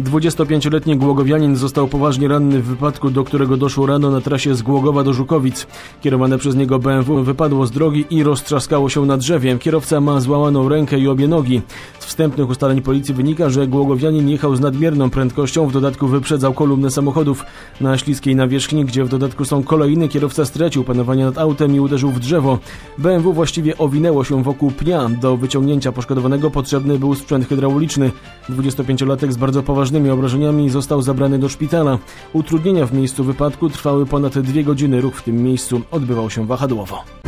25-letni Głogowianin został poważnie ranny w wypadku, do którego doszło rano na trasie z Głogowa do Żukowic. Kierowane przez niego BMW wypadło z drogi i roztrzaskało się na drzewie. Kierowca ma złamaną rękę i obie nogi. Wstępnych ustaleń policji wynika, że Głogowianin jechał z nadmierną prędkością, w dodatku wyprzedzał kolumnę samochodów. Na śliskiej nawierzchni, gdzie w dodatku są kolejny, kierowca stracił panowanie nad autem i uderzył w drzewo. BMW właściwie owinęło się wokół pnia. Do wyciągnięcia poszkodowanego potrzebny był sprzęt hydrauliczny. 25-latek z bardzo poważnymi obrażeniami został zabrany do szpitala. Utrudnienia w miejscu wypadku trwały ponad dwie godziny. Ruch w tym miejscu odbywał się wahadłowo.